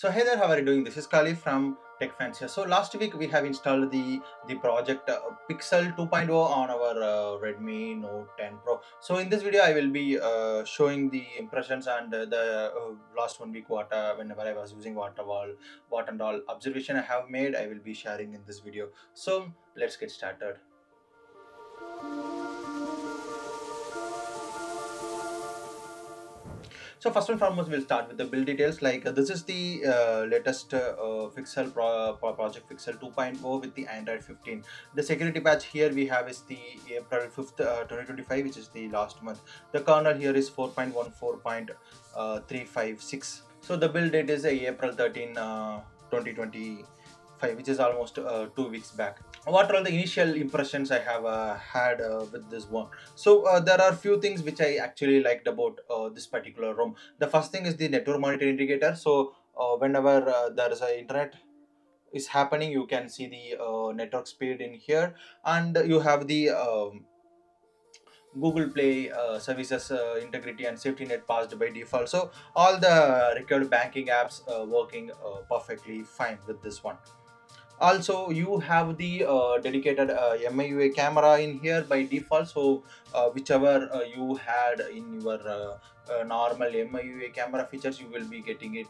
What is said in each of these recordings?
So hey there, how are you doing? This is Kali from TechFanciers. So last week we have installed the the project uh, Pixel 2.0 on our uh, Redmi Note 10 Pro. So in this video I will be uh, showing the impressions and uh, the uh, last one week what uh, whenever I was using what all what and all observation I have made I will be sharing in this video. So let's get started. So first and foremost, we'll start with the build details. Like uh, this is the uh, latest uh, Pixel Pro, Pro Project Pixel 2.0 with the Android 15. The security patch here we have is the April 5th, uh, 2025, which is the last month. The kernel here is 4.14.356. So the build date is uh, April 13, 2025, which is almost uh, two weeks back what are the initial impressions I have uh, had uh, with this one. So uh, there are few things which I actually liked about uh, this particular ROM. The first thing is the network monitor indicator. So uh, whenever there is a internet is happening, you can see the network speed in here, and you have the um, Google Play uh, services uh, integrity and safety net passed by default. So all the required banking apps uh, working perfectly fine with this one also you have the uh, dedicated uh, MIUI camera in here by default. So uh, whichever uh, you had in your uh, uh, normal MIUI camera features you will be getting it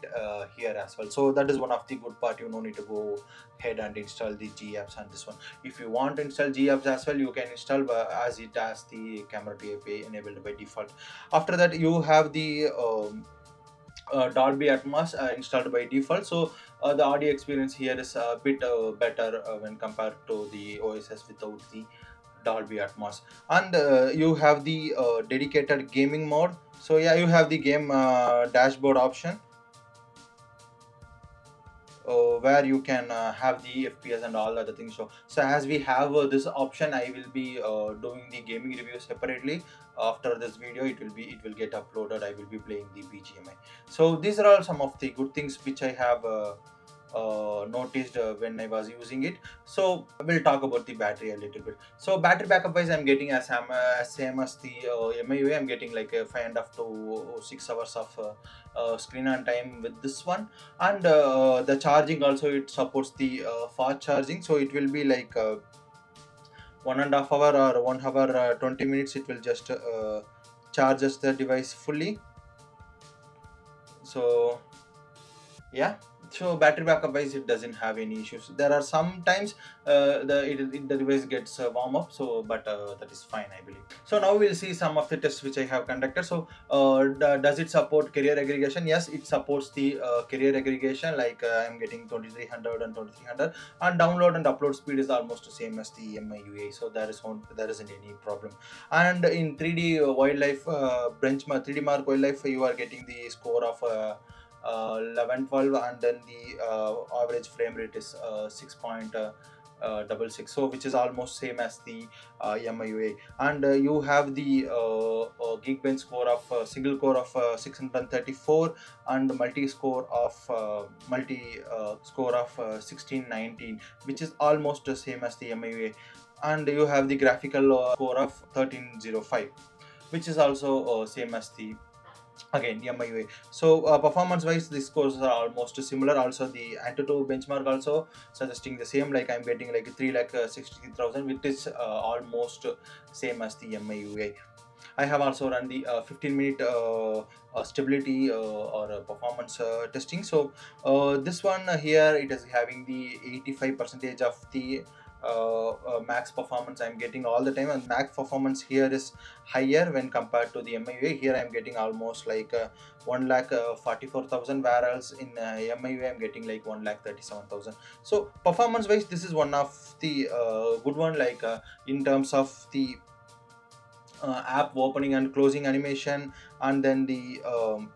here as well. So that is one of the good part. You no need to go ahead and install the G apps on this one. If you want to install G apps as well you can install as it has the camera PAP enabled by default. After that you have the um, uh, Dolby Atmos uh, installed by default. So uh, the audio experience here is a bit uh, better uh, when compared to the OSS without the Dolby Atmos. And uh, you have the dedicated gaming mode. So yeah, you have the game dashboard option. Uh, where you can uh, have the FPS and all other things. So, so as we have uh, this option, I will be doing the gaming review separately. After this video it will be it will get uploaded. I will be playing the bgmi so these are all some of the good things which i have uh, uh, noticed uh, when I was using it. So we'll talk about the battery a little bit. So battery backup wise, I'm getting as same, uh, same as the uh, MIUI. I'm getting like a five and a half to six hours of uh, uh, screen on time with this one, and the charging also it supports the fast charging. So it will be like one and a half hour or one hour uh, 20 minutes it will just uh, charges the device fully so yeah so battery backup wise it doesn't have any issues. There are sometimes uh, the it, it, the device gets uh, warm up so but uh, that is fine i believe. So now we'll see some of the tests which i have conducted. So uh, does it support carrier aggregation? Yes it supports the uh, carrier aggregation like uh, i'm getting 2300 and 2300 and download and upload speed is almost the same as the MIUI so there is one there isn't any problem. And in 3d wildlife benchmark 3d mark wildlife you are getting the score of 11 12 and then the uh, average frame rate is uh, 6 point uh, double six. So which is almost same as the uh, MIUI and uh, you have the Geekbench score of single core of 634 and multi score of multi score of 1619 which is almost the same as the MIUI and you have the graphical score of 1305 which is also same as the again MIUI. So uh, performance wise these scores are almost similar also the Antutu benchmark also suggesting the same like I'm getting like 3 lakh uh, 63,000 which is uh, almost same as the MIUI. I have also run the uh, 15 minute uh, uh, stability or performance testing. So this one here it is having the 85 percentage of the uh, uh, max performance I'm getting all the time and max performance here is higher when compared to the MIUI here I'm getting almost like uh, 1 lakh uh, 44,000 barrels in uh, MIUI I'm getting like 1 lakh 37,000 so performance wise this is one of the uh, good one like in terms of the app opening and closing animation and then the um,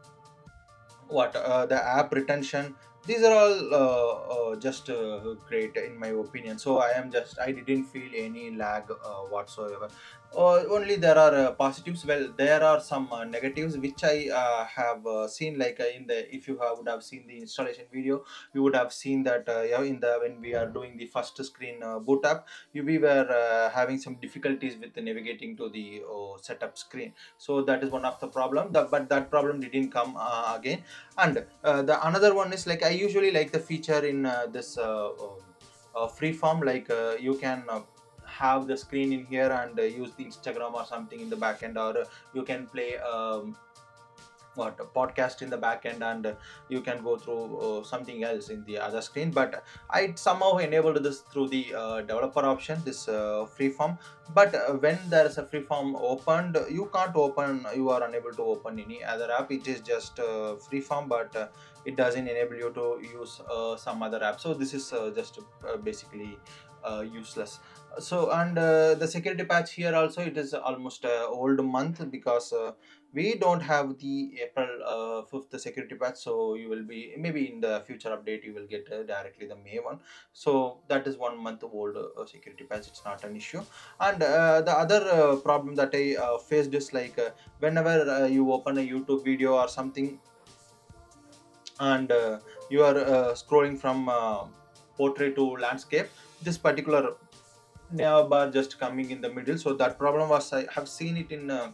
what the app retention these are all uh, uh, just uh, great in my opinion. So i am just i didn't feel any lag uh, whatsoever only there are uh, positives? Well there are some uh, negatives which i uh, have seen like in the if you have, would have seen the installation video you would have seen that yeah, in the when we are doing the first screen boot up you, we were having some difficulties with navigating to the uh, setup screen. So that is one of the problem. The, but that problem didn't come again. And the another one is like i usually like the feature in this um, uh, freeform like uh, you can uh, have the screen in here and uh, use the instagram or something in the backend or uh, you can play um, what a podcast in the back end and uh, you can go through uh, something else in the other screen. But i somehow enabled this through the uh, developer option this uh, freeform but uh, when there is a freeform opened you can't open you are unable to open any other app. It is just uh, freeform but it doesn't enable you to use some other app. So this is just basically useless. So and uh, the security patch here also it is almost a old month because uh, we don't have the april uh, 5th security patch. So you will be maybe in the future update you will get uh, directly the may one. So that is one month old uh, security patch. It's not an issue. And uh, the other uh, problem that i uh, faced is like uh, whenever uh, you open a youtube video or something and uh, you are uh, scrolling from uh, portrait to landscape this particular nav bar just coming in the middle. So that problem was i have seen it in uh,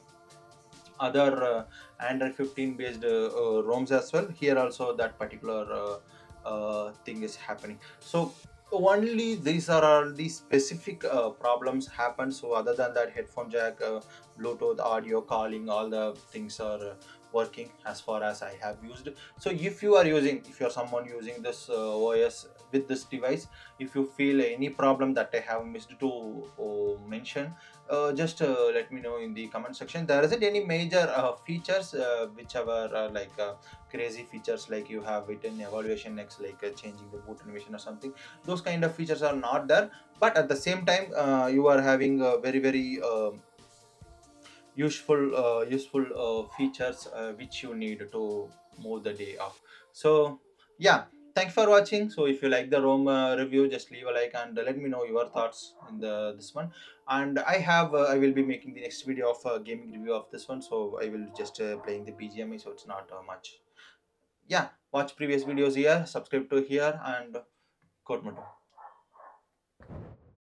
other uh, android 15 based uh, uh, roms as well. Here also that particular uh, uh, thing is happening. So only these are all the specific problems happen so other than that headphone jack bluetooth audio calling all the things are uh, working as far as i have used. So if you are using if you are someone using this uh, os with this device if you feel any problem that i have missed to uh, mention uh, just uh, let me know in the comment section. There isn't any major uh, features whichever like crazy features like you have it in Evolution X like changing the boot animation or something. Those kind of features are not there but at the same time you are having a very very um useful uh, useful uh, features uh, which you need to move the day off. So yeah thanks for watching. So if you like the rom uh, review just leave a like and let me know your thoughts in the this one. And i have uh, i will be making the next video of gaming review of this one. So i will just playing the bgmi so it's not much. Yeah watch previous videos here subscribe to here and code Moto.